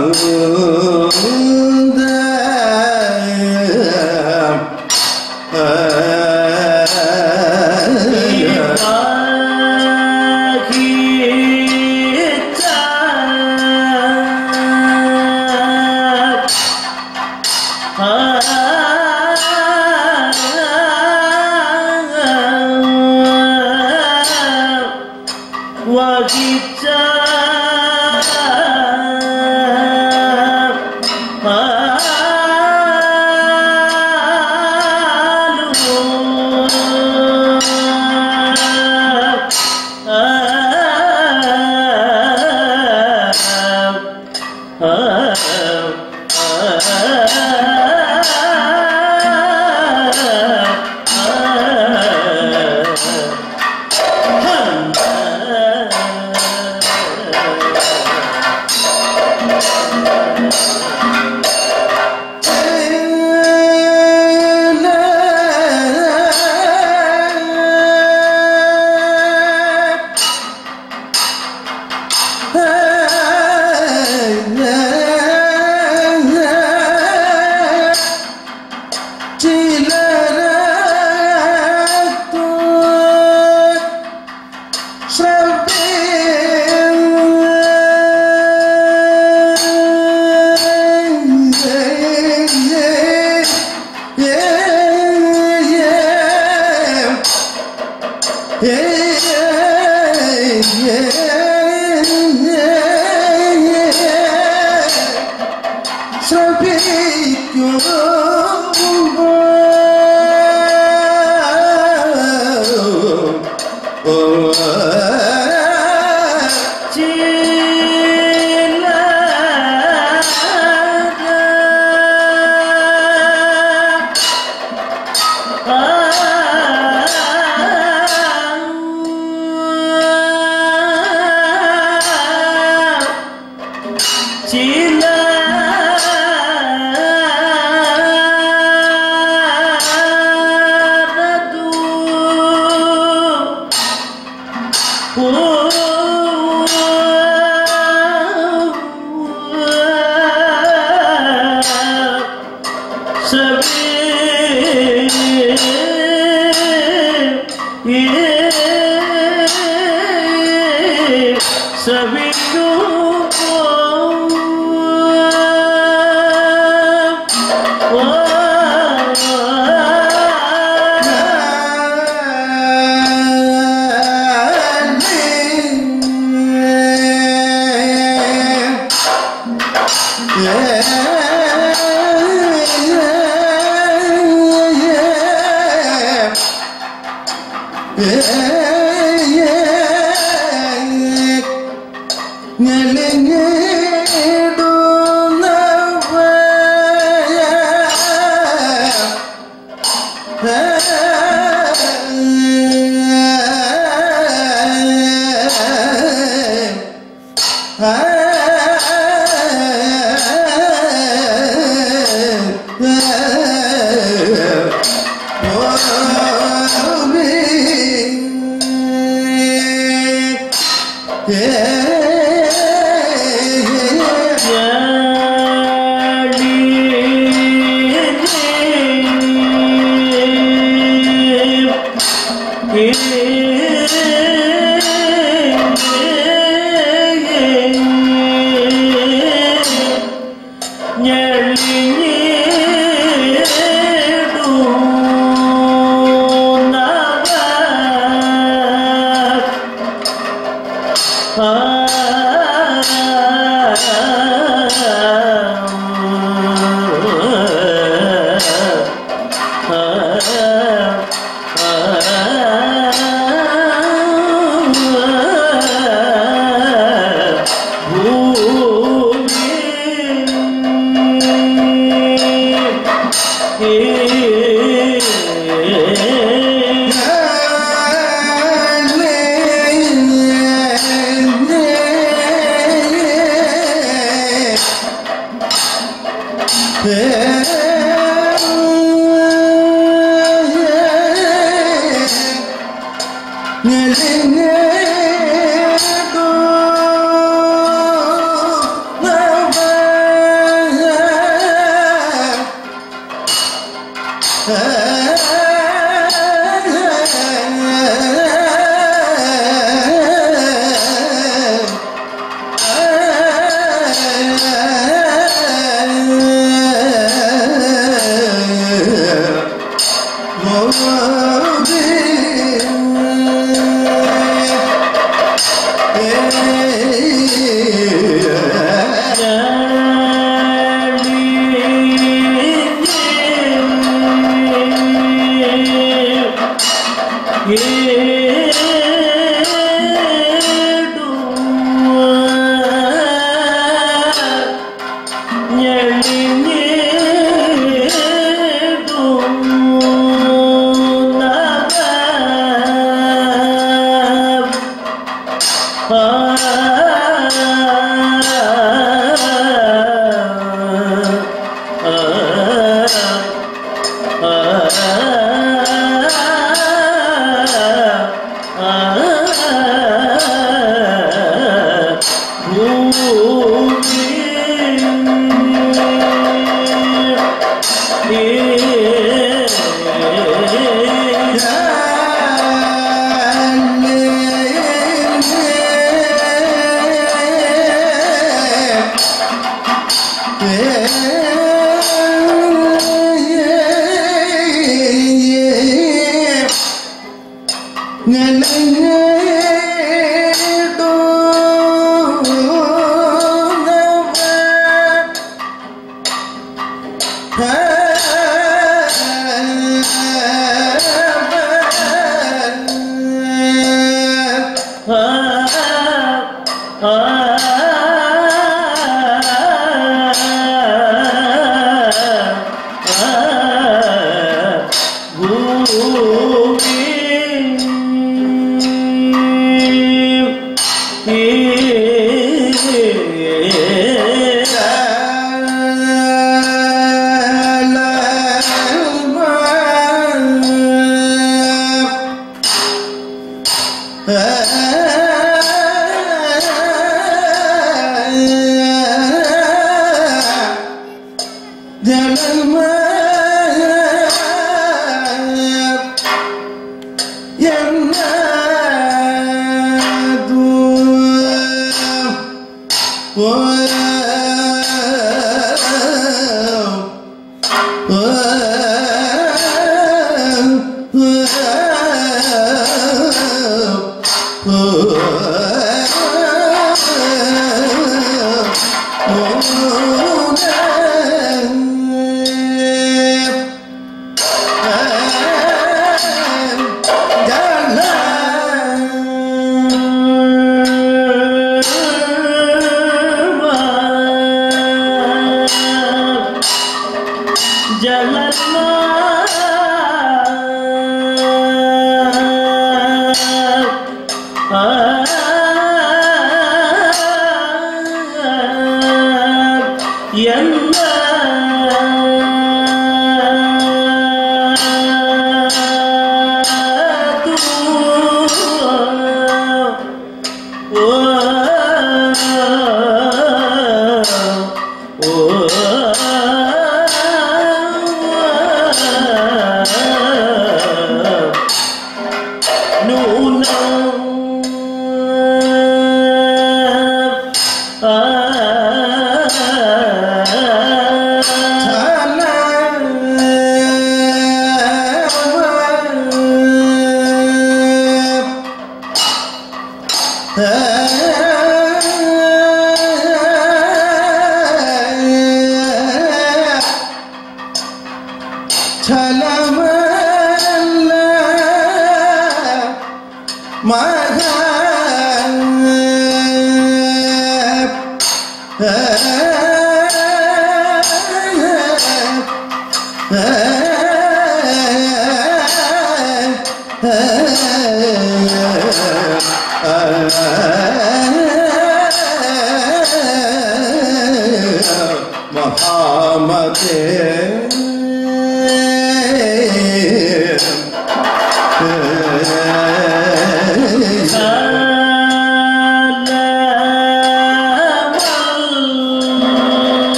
Hãy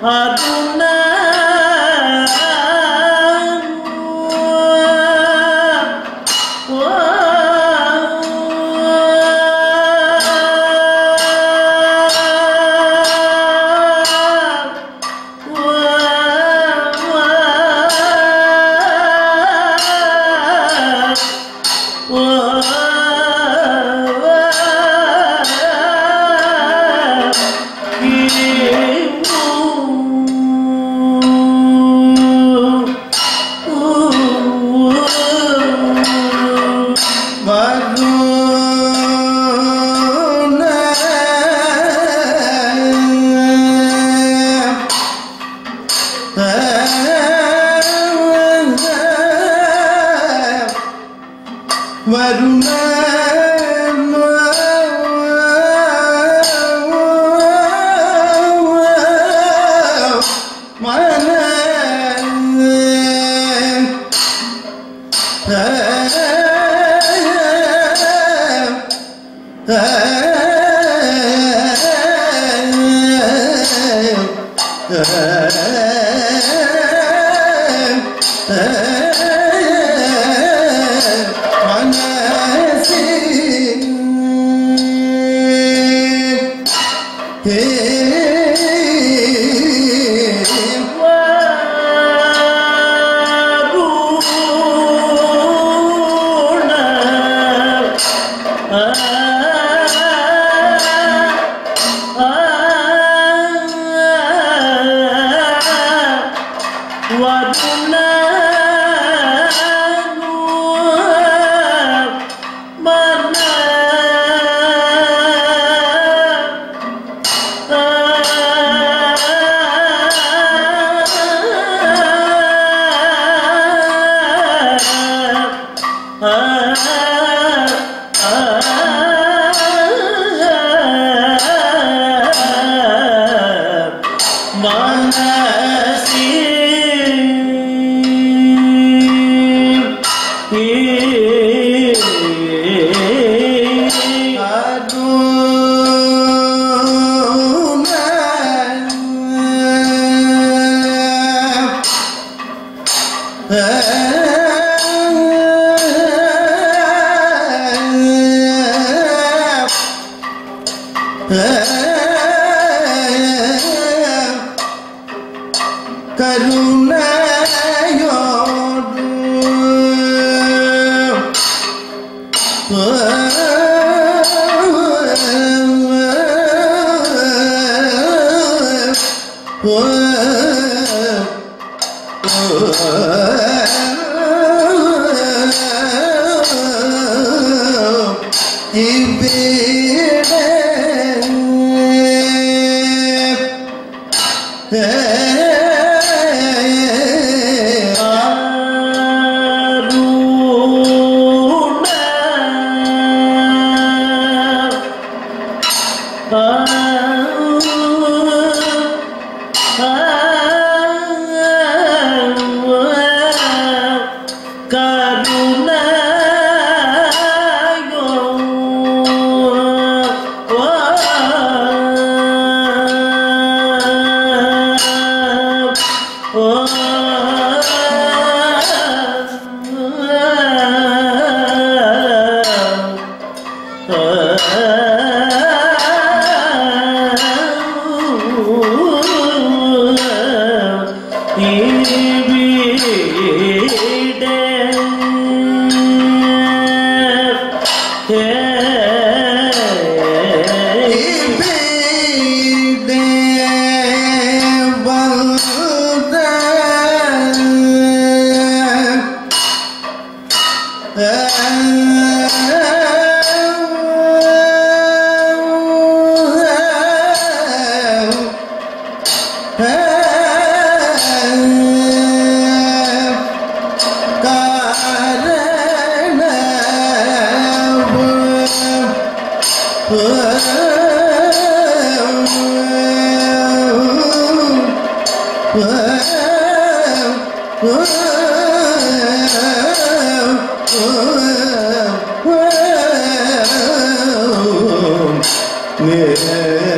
Oh 你。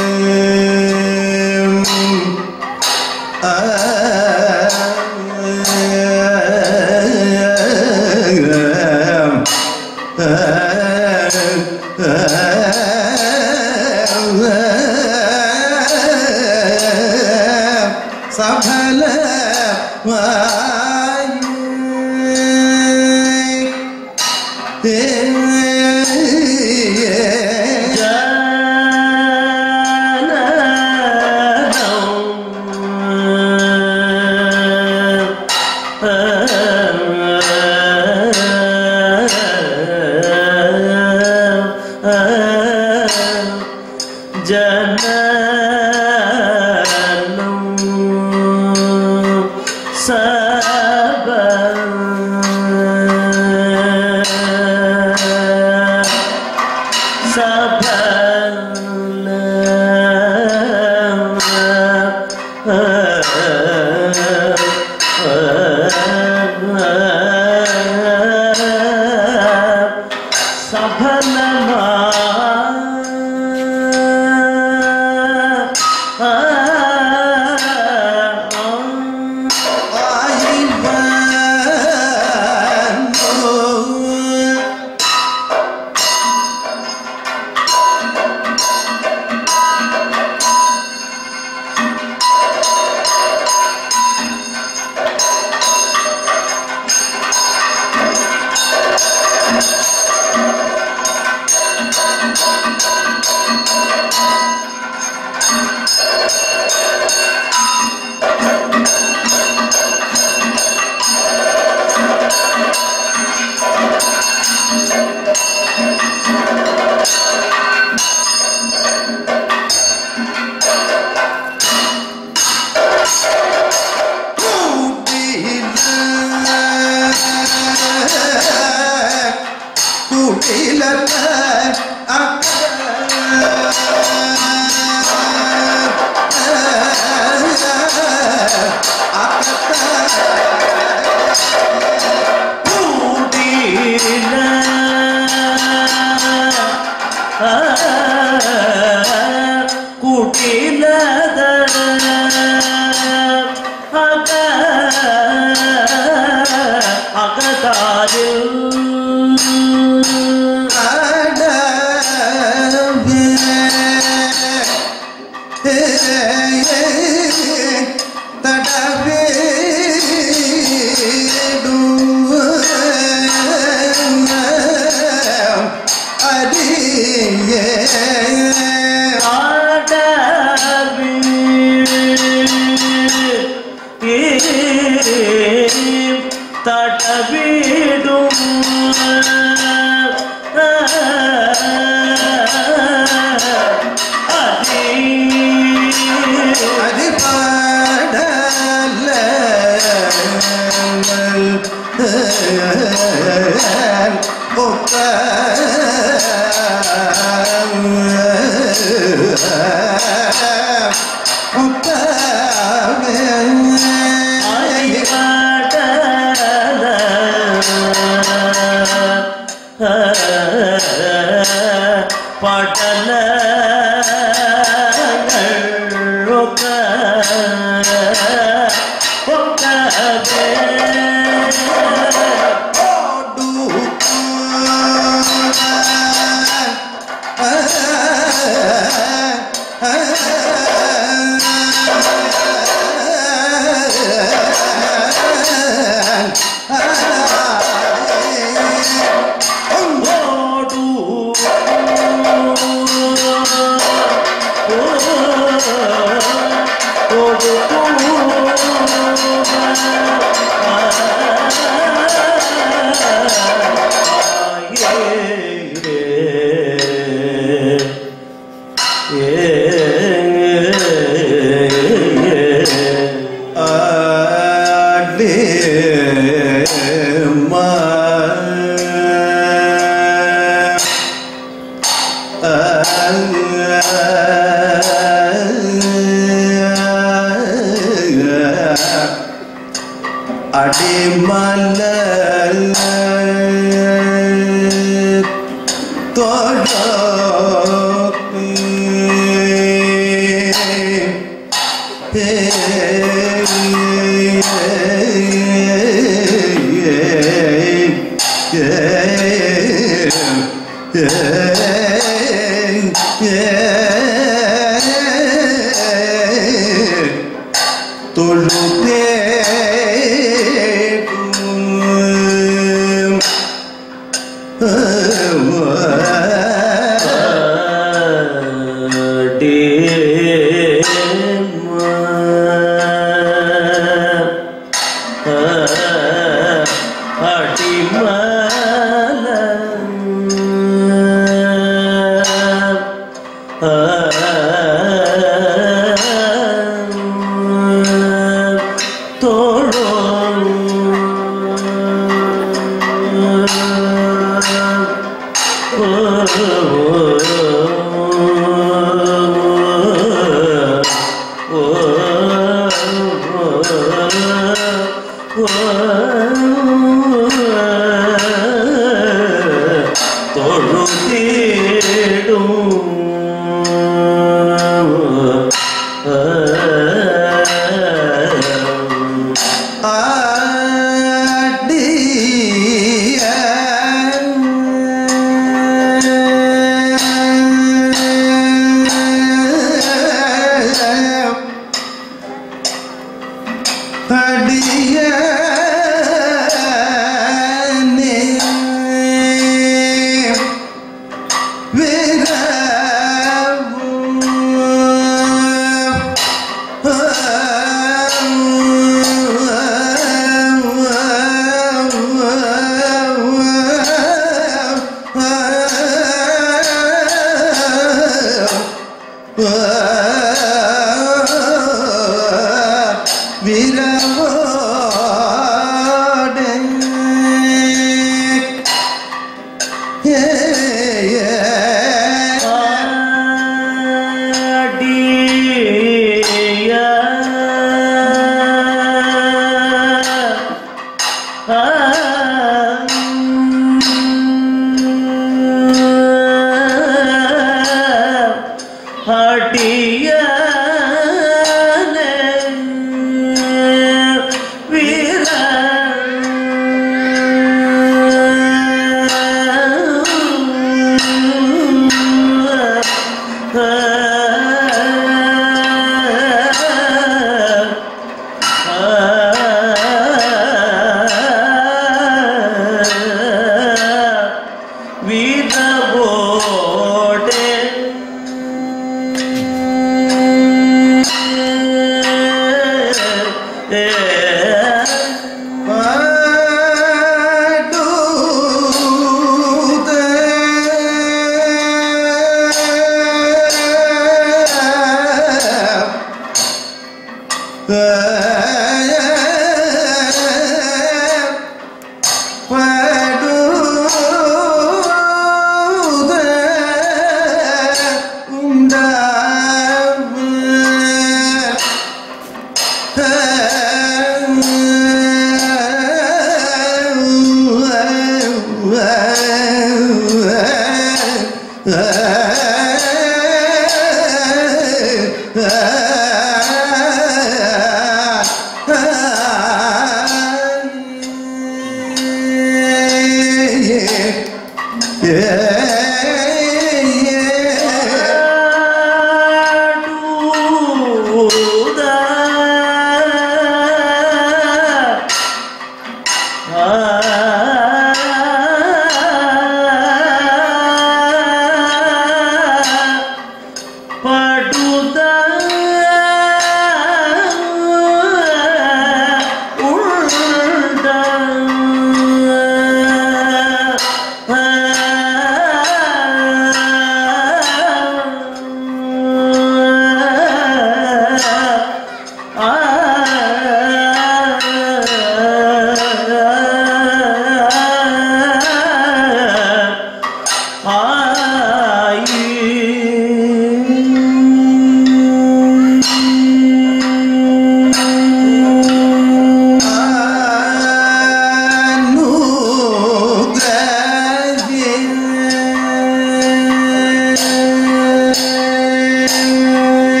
yeah,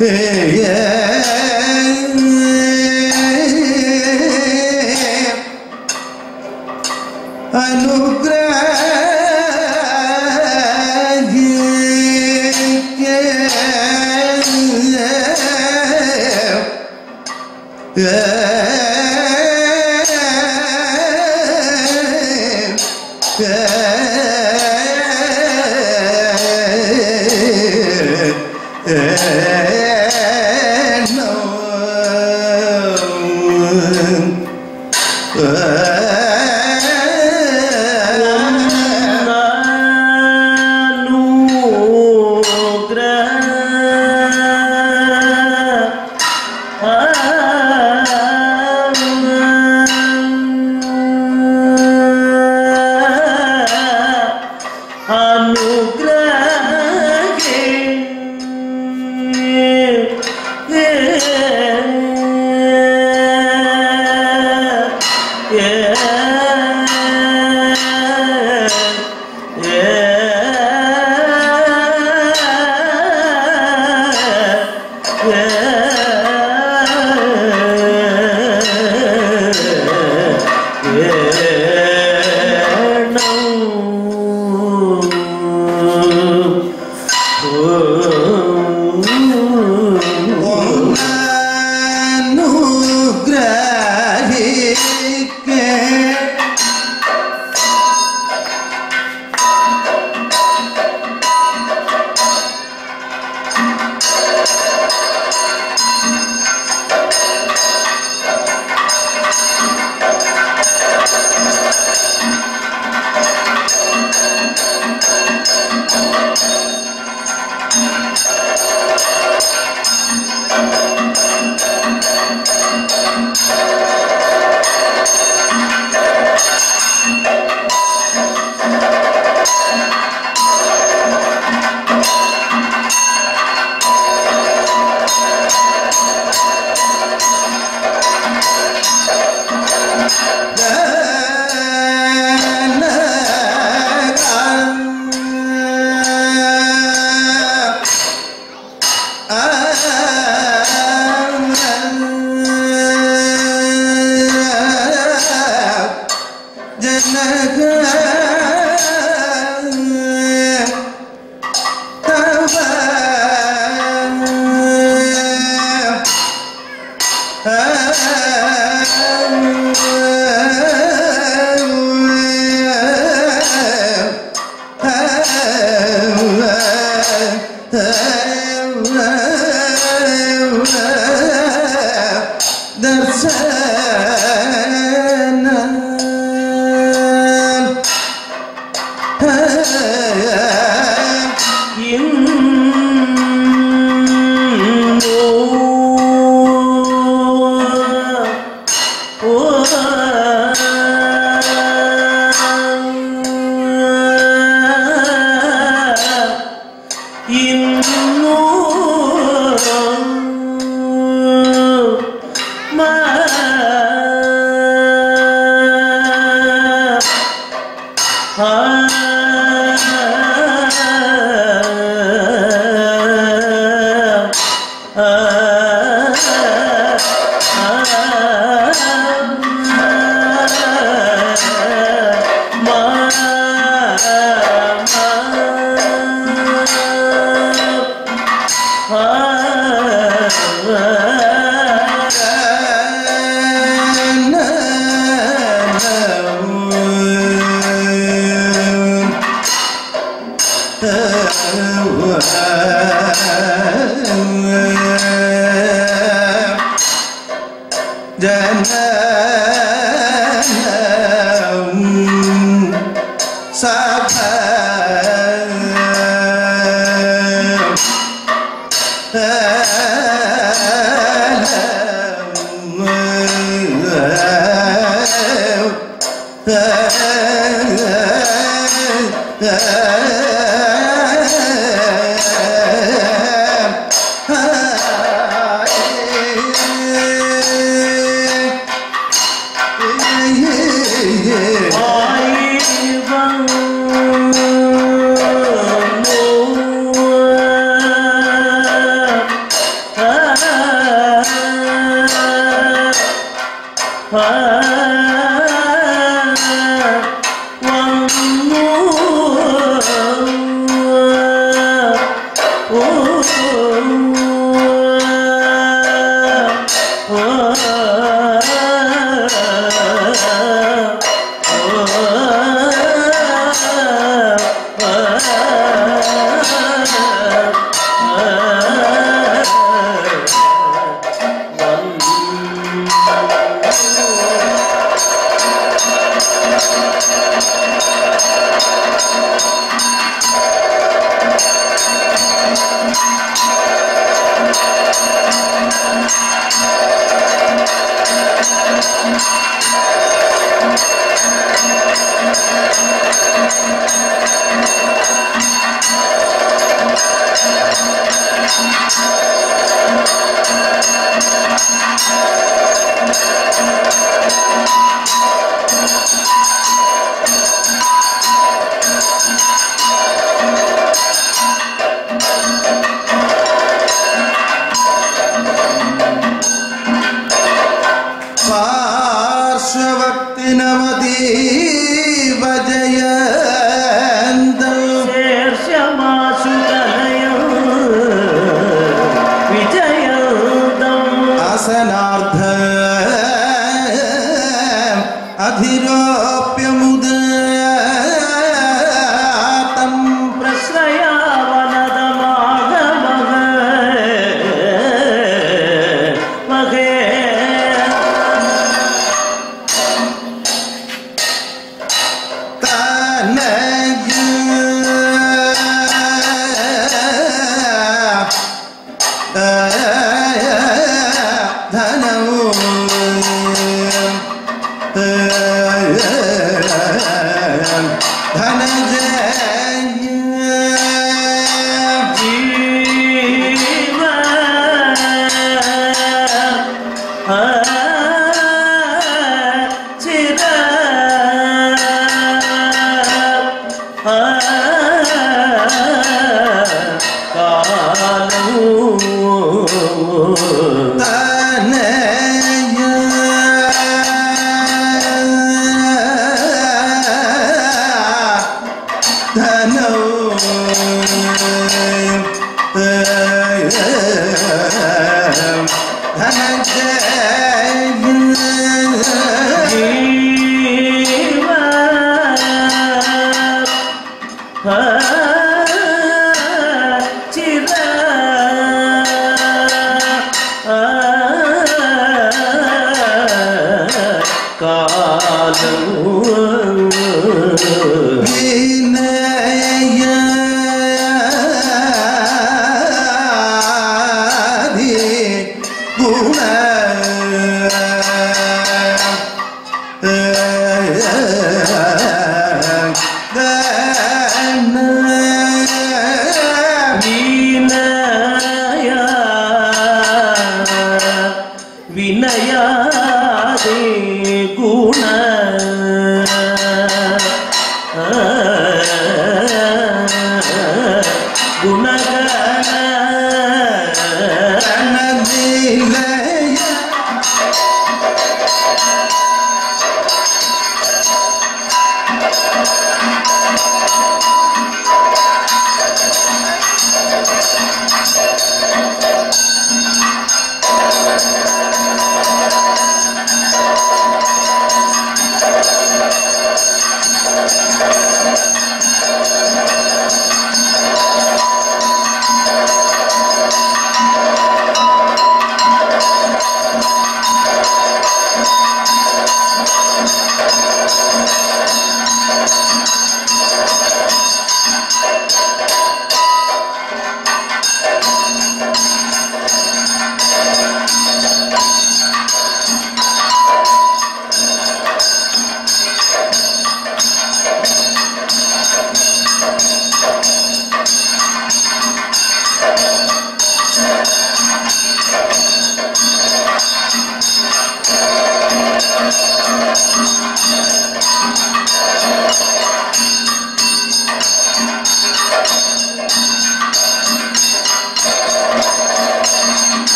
yeah. yeah.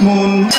முந்த